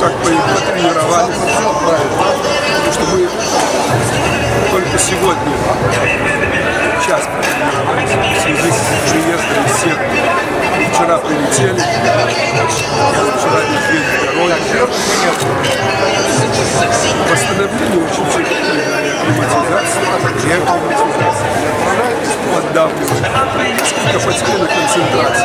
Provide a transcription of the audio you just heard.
как мы их потренировали, потому только сегодня, сейчас потренировались, в связи с приездом. Вчера прилетели, вчера не сбили дороги. Восстановление очень тяжелое для акклиматизации, для акклиматизации, для отдавливания, потерянных концентраций.